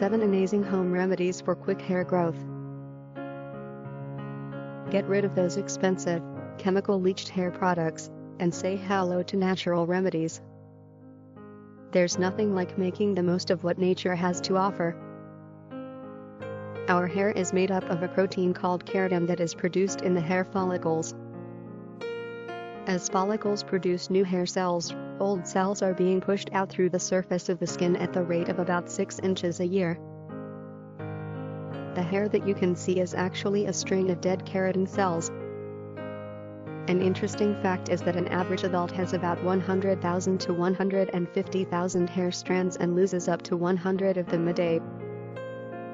Seven amazing home remedies for quick hair growth. Get rid of those expensive, chemical leached hair products, and say hello to natural remedies. There's nothing like making the most of what nature has to offer. Our hair is made up of a protein called keratin that is produced in the hair follicles. As follicles produce new hair cells, old cells are being pushed out through the surface of the skin at the rate of about 6 inches a year. The hair that you can see is actually a string of dead keratin cells. An interesting fact is that an average adult has about 100,000 to 150,000 hair strands and loses up to 100 of them a day.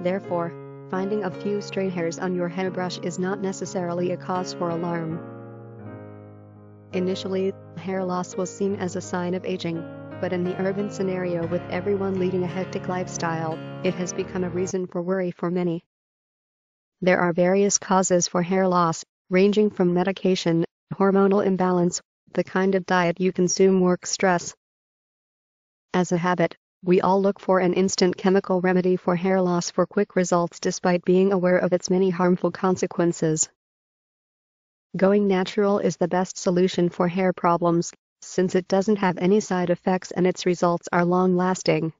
Therefore, finding a few stray hairs on your hairbrush is not necessarily a cause for alarm. Initially, hair loss was seen as a sign of aging, but in the urban scenario with everyone leading a hectic lifestyle, it has become a reason for worry for many. There are various causes for hair loss, ranging from medication, hormonal imbalance, the kind of diet you consume, work stress. As a habit, we all look for an instant chemical remedy for hair loss for quick results despite being aware of its many harmful consequences. Going natural is the best solution for hair problems, since it doesn't have any side effects and its results are long lasting.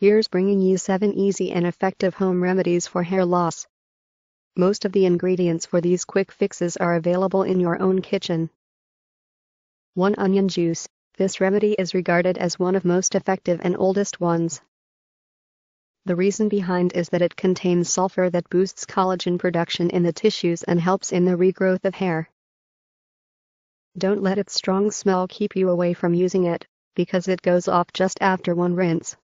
Here's bringing you 7 easy and effective home remedies for hair loss. Most of the ingredients for these quick fixes are available in your own kitchen. 1 onion juice. This remedy is regarded as one of most effective and oldest ones. The reason behind is that it contains sulfur that boosts collagen production in the tissues and helps in the regrowth of hair. Don't let its strong smell keep you away from using it, because it goes off just after one rinse.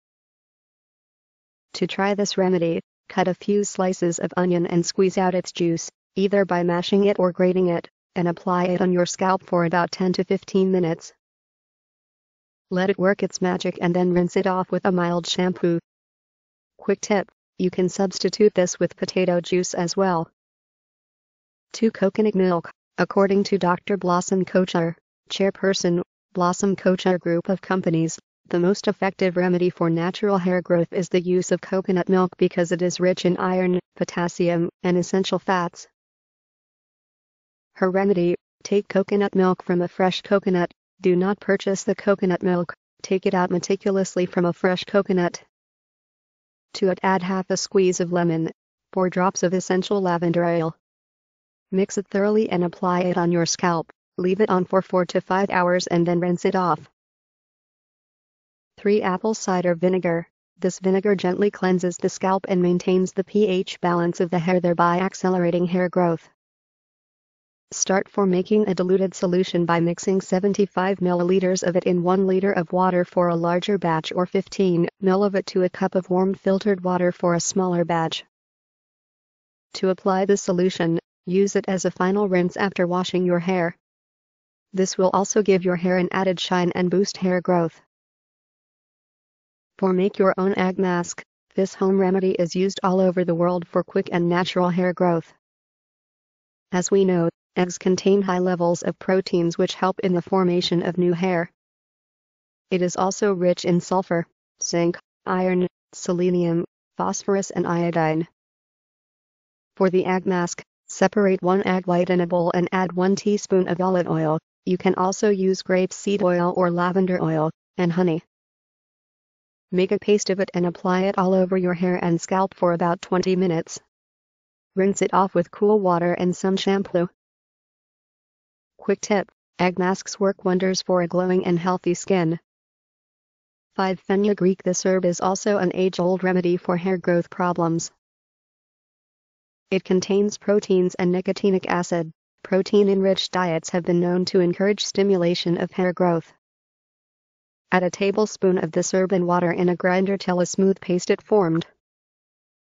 To try this remedy, cut a few slices of onion and squeeze out its juice, either by mashing it or grating it, and apply it on your scalp for about 10 to 15 minutes. Let it work its magic and then rinse it off with a mild shampoo. Quick tip, you can substitute this with potato juice as well. 2 coconut milk, according to Dr. Blossom Kochhar, chairperson, Blossom Kochhar Group of Companies, the most effective remedy for natural hair growth is the use of coconut milk because it is rich in iron, potassium, and essential fats. Her remedy, take coconut milk from a fresh coconut, do not purchase the coconut milk, take it out meticulously from a fresh coconut, to it add half a squeeze of lemon, 4 drops of essential lavender oil. Mix it thoroughly and apply it on your scalp. Leave it on for 4 to 5 hours and then rinse it off. 3 apple cider vinegar. This vinegar gently cleanses the scalp and maintains the pH balance of the hair thereby accelerating hair growth. Start for making a diluted solution by mixing 75 milliliters of it in 1 liter of water for a larger batch or 15 ml of it to a cup of warm filtered water for a smaller batch. To apply the solution, use it as a final rinse after washing your hair. This will also give your hair an added shine and boost hair growth. For make your own egg mask, this home remedy is used all over the world for quick and natural hair growth. As we know, Eggs contain high levels of proteins which help in the formation of new hair. It is also rich in sulfur, zinc, iron, selenium, phosphorus and iodine. For the egg mask, separate one egg white in a bowl and add 1 teaspoon of olive oil. You can also use grapeseed oil or lavender oil, and honey. Make a paste of it and apply it all over your hair and scalp for about 20 minutes. Rinse it off with cool water and some shampoo. Quick tip, egg masks work wonders for a glowing and healthy skin. 5. Fenugreek This herb is also an age-old remedy for hair growth problems. It contains proteins and nicotinic acid. Protein-enriched diets have been known to encourage stimulation of hair growth. Add a tablespoon of this herb and water in a grinder till a smooth paste it formed.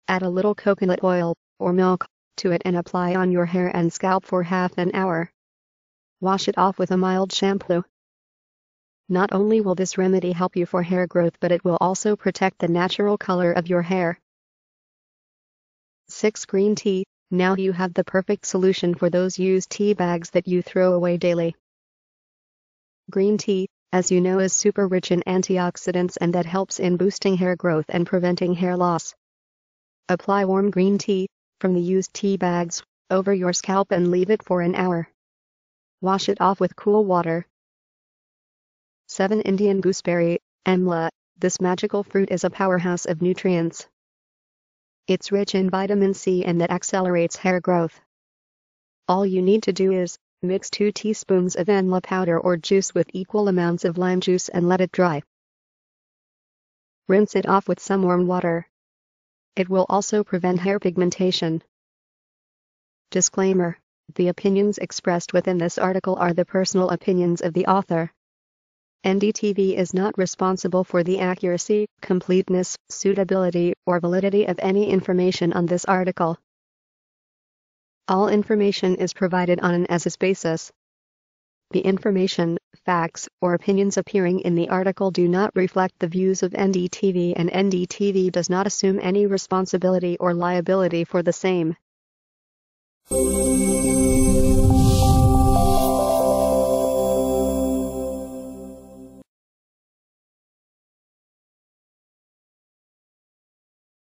Add a little coconut oil, or milk, to it and apply on your hair and scalp for half an hour. Wash it off with a mild shampoo. Not only will this remedy help you for hair growth but it will also protect the natural color of your hair. 6. Green tea. Now you have the perfect solution for those used tea bags that you throw away daily. Green tea, as you know is super rich in antioxidants and that helps in boosting hair growth and preventing hair loss. Apply warm green tea, from the used tea bags, over your scalp and leave it for an hour. Wash it off with cool water. 7. Indian Gooseberry, Amla. This magical fruit is a powerhouse of nutrients. It's rich in vitamin C and that accelerates hair growth. All you need to do is mix 2 teaspoons of amla powder or juice with equal amounts of lime juice and let it dry. Rinse it off with some warm water. It will also prevent hair pigmentation. Disclaimer The opinions expressed within this article are the personal opinions of the author. NDTV is not responsible for the accuracy, completeness, suitability, or validity of any information on this article. All information is provided on an as-is basis. The information, facts, or opinions appearing in the article do not reflect the views of NDTV and NDTV does not assume any responsibility or liability for the same.